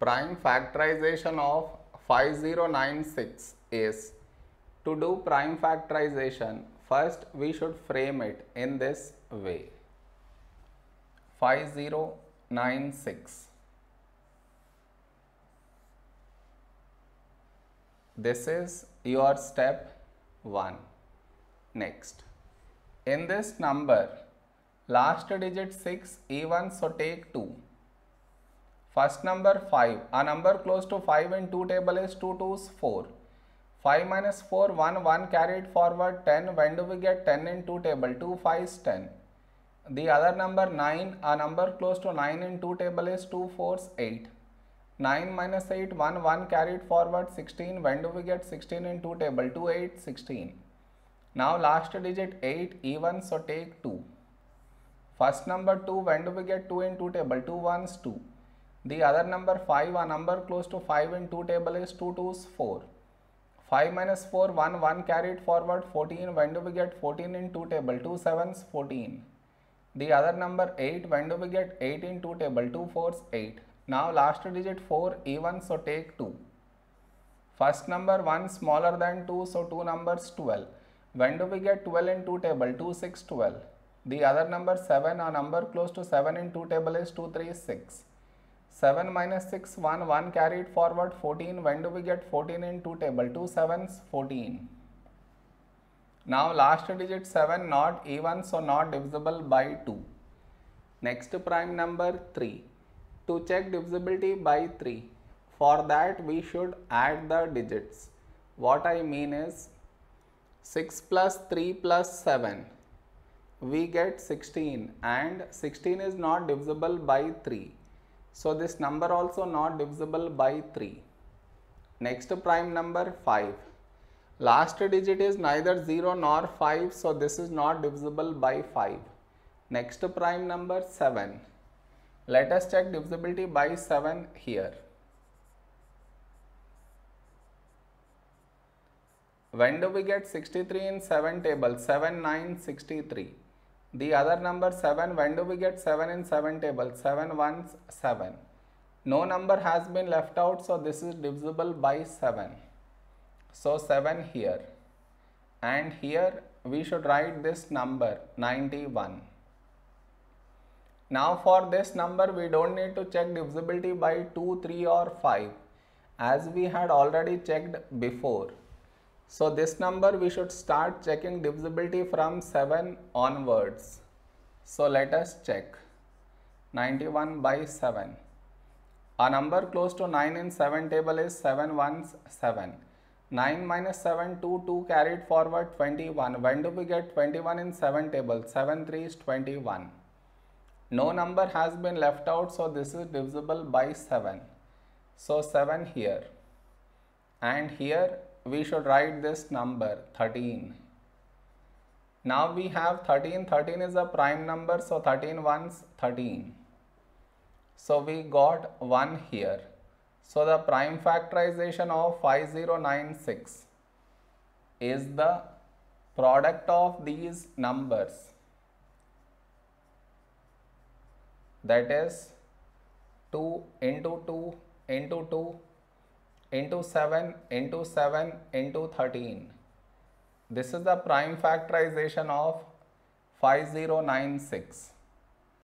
prime factorization of 5096 is to do prime factorization first we should frame it in this way. 5096 this is your step 1 next. In this number last digit 6 even so take 2 First number 5. A number close to 5 in 2 table is 2 2's 4. 5 minus 4 1 1 carried forward 10. When do we get 10 in 2 table? 2 5 is 10. The other number 9. A number close to 9 in 2 table is 2 4's 8. 9 minus 8 1 1 carried forward 16. When do we get 16 in 2 table? 2 8 16. Now last digit 8 even so take 2. First number 2. When do we get 2 in 2 table? 2 1's 2. The other number 5, a number close to 5 in 2 table is 2 2's 4. 5 minus 4, 1, 1 carried forward 14. When do we get 14 in 2 table? 2 7's 14. The other number 8, when do we get 8 in 2 table? 2 4's 8. Now last digit 4 even so take 2. First number 1 smaller than 2 so 2 numbers 12. When do we get 12 in 2 table? 2 6 12. The other number 7, a number close to 7 in 2 table is 2 3 6. 7 minus 6 1 1 carried forward 14 when do we get 14 in 2 table? 2 7s 14 now last digit 7 not even so not divisible by 2 next prime number 3 to check divisibility by 3 for that we should add the digits. What I mean is 6 plus 3 plus 7 we get 16 and 16 is not divisible by 3 so this number also not divisible by 3. Next prime number 5. Last digit is neither 0 nor 5 so this is not divisible by 5. Next prime number 7. Let us check divisibility by 7 here. When do we get 63 in 7 table? 7, 9, 63. The other number 7, when do we get 7 in 7 table? 7 ones 7. No number has been left out, so this is divisible by 7. So 7 here. And here we should write this number 91. Now for this number we don't need to check divisibility by 2, 3 or 5 as we had already checked before. So this number we should start checking divisibility from 7 onwards. So let us check 91 by 7. A number close to 9 in 7 table is 7 ones 7. 9 minus 7 2 2 carried forward 21. When do we get 21 in 7 table? 7 3 is 21. No number has been left out so this is divisible by 7. So 7 here and here we should write this number 13. Now we have 13, 13 is a prime number so 13 ones 13. So we got 1 here. So the prime factorization of 5096 is the product of these numbers that is 2 into 2 into 2 into 7 into 7 into 13. This is the prime factorization of 5096.